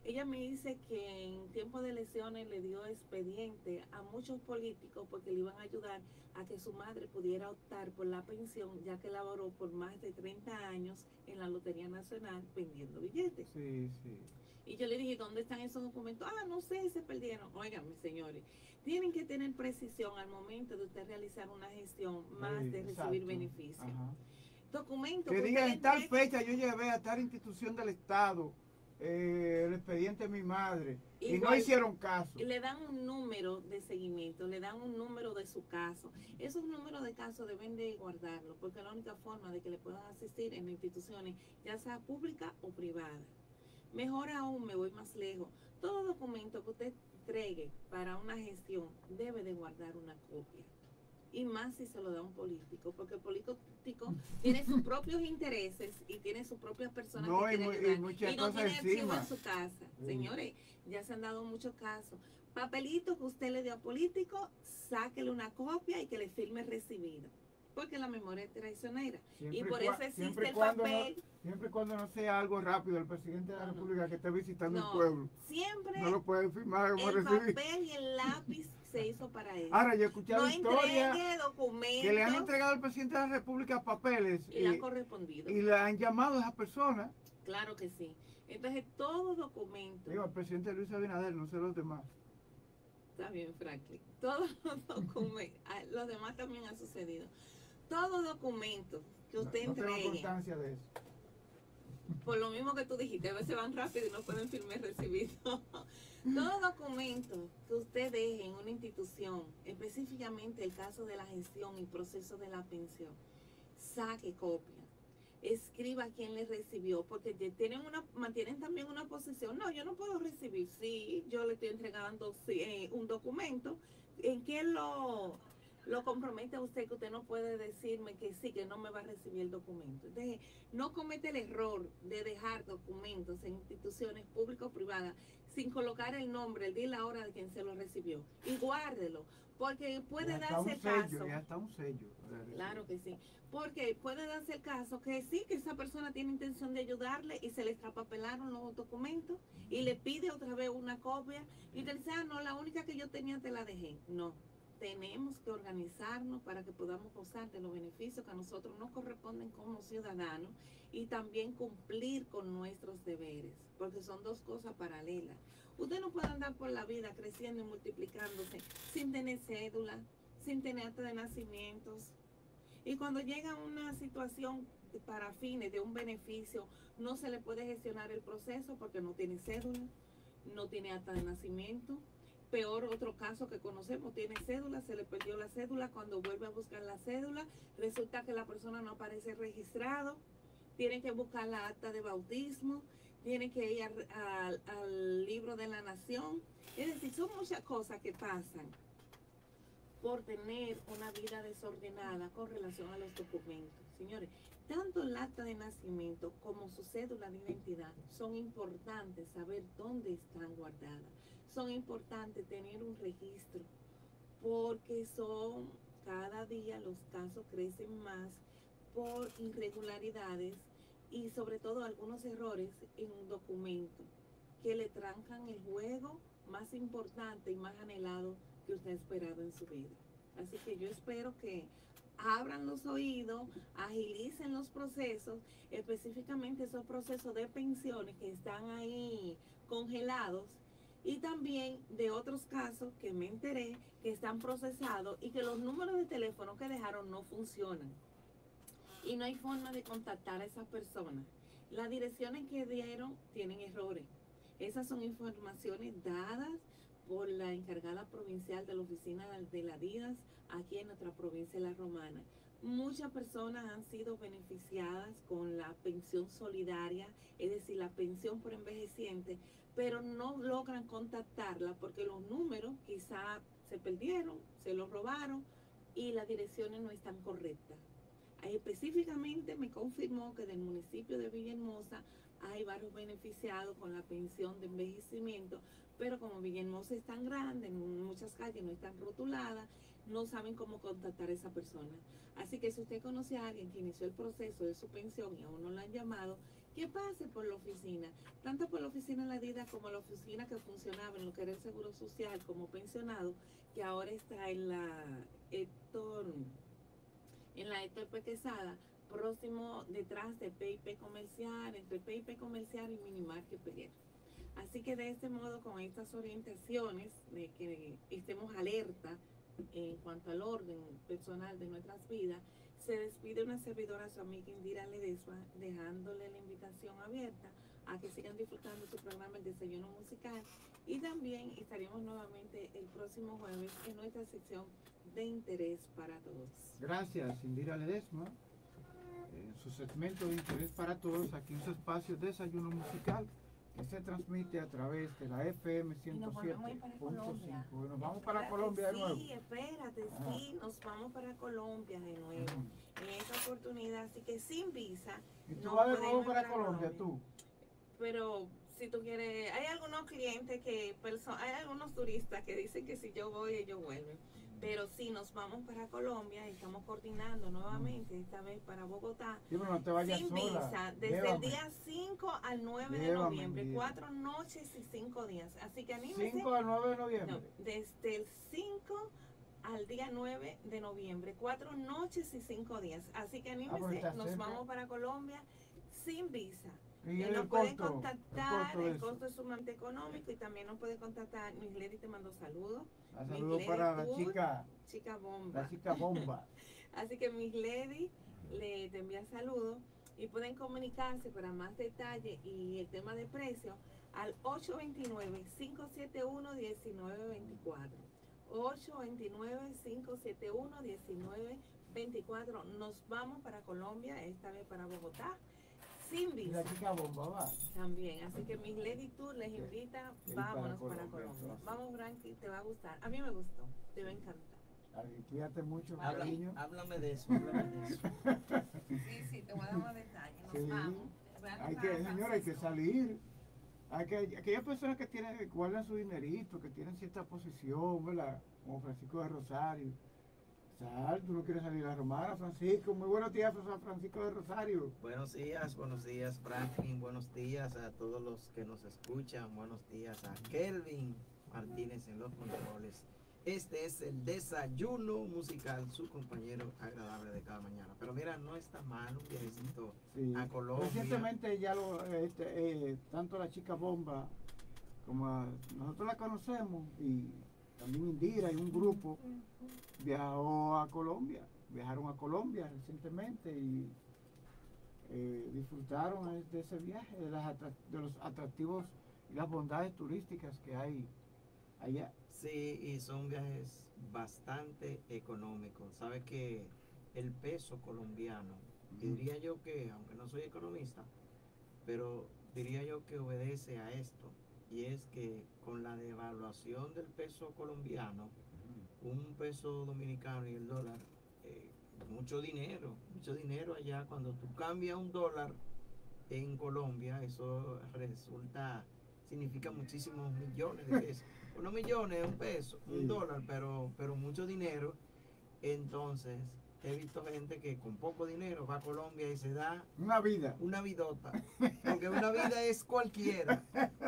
Ella me dice que en tiempo de elecciones le dio expediente a muchos políticos porque le iban a ayudar a que su madre pudiera optar por la pensión, ya que laboró por más de 30 años en la Lotería Nacional vendiendo billetes. Sí, sí. Y yo le dije, ¿dónde están esos documentos? Ah, no sé, se perdieron. Oigan, mis señores, tienen que tener precisión al momento de usted realizar una gestión más Sí, de recibir beneficios. Documentos Que usted diga le en tal fecha yo llevé a tal institución del Estado eh, el expediente de mi madre y no Igual. hicieron caso. y le dan un número de seguimiento, le dan un número de su caso. Esos números de caso deben de guardarlo, porque es la única forma de que le puedan asistir en instituciones, ya sea pública o privada. Mejor aún, me voy más lejos. Todo documento que usted entregue para una gestión debe de guardar una copia. Y más si se lo da a un político, porque el político tiene sus propios intereses y tiene sus propias personas No, que y mu- y ayudar. muchas y no cosas tiene archivo encima. en su casa. Señores, ya se han dado muchos casos. Papelito que usted le dio a político, sáquele una copia y que le firme recibido. Porque la memoria es traicionera. Siempre y por eso existe siempre el papel. No, siempre cuando no sea algo rápido, el presidente de la No, no. República que esté visitando el pueblo Siempre no lo puede firmar como el papel y el lápiz se hizo para eso. Ahora, yo he escuchado no historias documentos que le han entregado al presidente de la República papeles y le han y, correspondido. y le han llamado a esas personas. Claro que sí. Entonces, todo documento. Digo, al presidente Luis Abinader, no sé los demás. Está bien, Franklin. Todos los documentos, ah, los demás también ha sucedido. Todo documento que No, usted no tengo entregue, constancia de eso. por lo mismo que tú dijiste, a veces van rápido y no pueden firmar recibido. Todo documento que usted deje en una institución, específicamente el caso de la gestión y proceso de la pensión, saque copia. Escriba quién le recibió, porque tienen una, mantienen también una posición. No, yo no puedo recibir. Sí, yo le estoy entregando eh, un documento. ¿En qué lo, lo compromete a usted que usted no puede decirme que sí, que no me va a recibir el documento? Entonces, no comete el error de dejar documentos en instituciones públicas o privadas sin colocar el nombre, el día y la hora de quien se lo recibió. Y guárdelo, porque puede darse el caso. y hasta un sello. Claro que sí. Porque puede darse el caso que sí, que esa persona tiene intención de ayudarle y se le extrapapelaron los documentos y le pide otra vez una copia y te dice, ah, no, la única que yo tenía te la dejé. No, tenemos que organizarnos para que podamos gozar de los beneficios que a nosotros nos corresponden como ciudadanos y también cumplir con nuestros deberes, porque son dos cosas paralelas. Usted no puede andar por la vida creciendo y multiplicándose sin tener cédula, sin tener acta de nacimientos, y cuando llega una situación para fines de un beneficio, no se le puede gestionar el proceso porque no tiene cédula, no tiene acta de nacimiento. Peor otro caso que conocemos, tiene cédula, se le perdió la cédula, cuando vuelve a buscar la cédula, resulta que la persona no aparece registrado, tiene que buscar la acta de bautismo, tiene que ir al, al- al libro de la nación. Es decir, son muchas cosas que pasan por tener una vida desordenada con relación a los documentos. Señores, tanto el acta de nacimiento como su cédula de identidad son importantes saber dónde están guardadas. Son importantes tener un registro porque son cada día los casos crecen más por irregularidades y sobre todo algunos errores en un documento que le trancan el juego más importante y más anhelado que usted ha esperado en su vida. Así que yo espero que abran los oídos, agilicen los procesos, específicamente esos procesos de pensiones que están ahí congelados y también de otros casos que me enteré que están procesados y que los números de teléfono que dejaron no funcionan. Y no hay forma de contactar a esas personas. Las direcciones que dieron tienen errores. Esas son informaciones dadas por la encargada provincial de la oficina de la DIDAS aquí en nuestra provincia de La Romana. Muchas personas han sido beneficiadas con la pensión solidaria, es decir, la pensión por envejeciente, pero no logran contactarla porque los números quizá se perdieron, se los robaron y las direcciones no están correctas. Específicamente me confirmó que del municipio de Villahermosa hay varios beneficiados con la pensión de envejecimiento, pero como Villahermosa es tan grande, muchas calles no están rotuladas, no saben cómo contactar a esa persona. Así que si usted conoce a alguien que inició el proceso de su pensión y aún no la han llamado, que pase por la oficina, tanto por la oficina de la DIDA como la oficina que funcionaba en lo que era el Seguro Social como pensionado, que ahora está en la Héctor, en la Héctor Pequesada, próximo detrás de PIP Comercial, entre PIP Comercial y Minimarket Peguero. Así que de este modo, con estas orientaciones, de que estemos alerta en cuanto al orden personal de nuestras vidas, se despide una servidora, su amiga Indira Ledesma, dejándole la invitación abierta a que sigan disfrutando su programa El Desayuno Musical y también estaremos nuevamente el próximo jueves en nuestra sección de interés para todos. Gracias, Indira Ledesma. En su segmento de interés para todos, aquí en su espacio Desayuno Musical que se transmite a través de la FM 107.5. Nos vamos para Colombia de nuevo. Sí, espérate, sí, nos vamos para Colombia de nuevo. En esta oportunidad, así que sin visa. ¿Y tú vas de nuevo para Colombia, tú? Pero si tú quieres, hay algunos clientes que, hay algunos turistas que dicen que si yo voy, ellos vuelven. Pero sí, nos vamos para Colombia estamos coordinando nuevamente, esta vez para Bogotá. Sí, pero no te vayas sin sola. visa, desde el día 5 al 9 de Llévame, noviembre, bien. cuatro noches y cinco días. Así que anímese. 5 al 9 de noviembre. No, desde el 5 al día 9 de noviembre, cuatro noches y cinco días. Así que Ah, anímese, está nos cerca. vamos para Colombia sin visa. Y nos pueden costo, el contactar, costo el costo es sumamente económico y también nos puede contactar. Miss Lady te mando saludos. Un Miss saludo Lady para la Tour, chica, chica bomba. la chica bomba. Así que Miss Lady le te envía saludos y pueden comunicarse para más detalle y el tema de precio al 829-571-1924. 829-571-1924. Nos vamos para Colombia, esta vez para Bogotá, sin Y la chica bomba va. también. Así que Miss Lady Tour les invita, Sí, vámonos para Colombia. Vamos, Branky, te va a gustar. A mí me gustó, te va a encantar. Cuídate mucho, Habla- cariño. háblame de eso, háblame de eso. Sí, sí, te voy a dar más detalles. Nos Sí. vamos. Hay que, señora, hay que salir. Hay que, aquellas personas que tienen, que guardan su dinerito, que tienen cierta posición, ¿verdad? Como Francisco de Rosario. Sal, tú no quieres salir a romana, Francisco. Muy buenos días, San Francisco de Rosario. Buenos días, buenos días Franklin, buenos días a todos los que nos escuchan, buenos días a Kelvin Martínez en los controles. Este es el desayuno musical, su compañero agradable de cada mañana. Pero mira, no está mal un viajecito Sí. a Colombia. Recientemente ya lo, este, eh, tanto la chica bomba como a- nosotros la conocemos y también Indira y un grupo viajó a Colombia, viajaron a Colombia recientemente y eh, disfrutaron de ese viaje, de, las de los atractivos y las bondades turísticas que hay allá. Sí, y son viajes bastante económicos. Sabe que el peso colombiano, diría yo que, aunque no soy economista, pero diría yo que obedece a esto, y es que con la devaluación del peso colombiano, un peso dominicano y el dólar, eh, mucho dinero, mucho dinero allá. Cuando tú cambias un dólar en Colombia, eso resulta, significa muchísimos millones de pesos. Unos millones, un peso, un dólar, pero, pero mucho dinero. Entonces, he visto gente que con poco dinero va a Colombia y se da Una vida. una vidota. Porque una vida es cualquiera.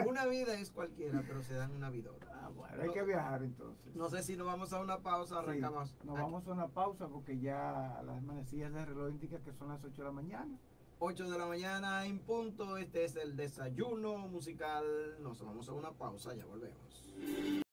Una vida es cualquiera, pero se dan una vidota. Ah, bueno, hay que viajar entonces. No sé si nos vamos a una pausa, Sí, arrancamos. nos aquí. vamos a una pausa porque ya las manecillas de reloj indican que son las 8 de la mañana. 8 de la mañana en punto. Este es el desayuno musical. Nos vamos a una pausa, ya volvemos.